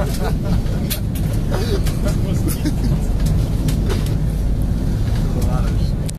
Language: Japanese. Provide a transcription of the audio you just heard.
ハハハハ!